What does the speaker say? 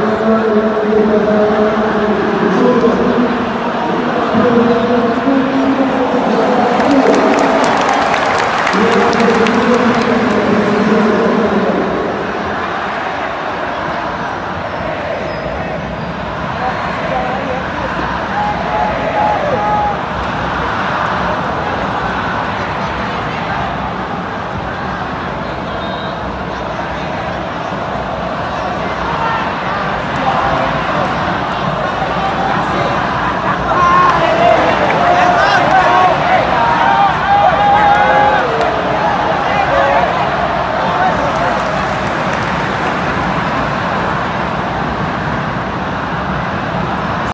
2A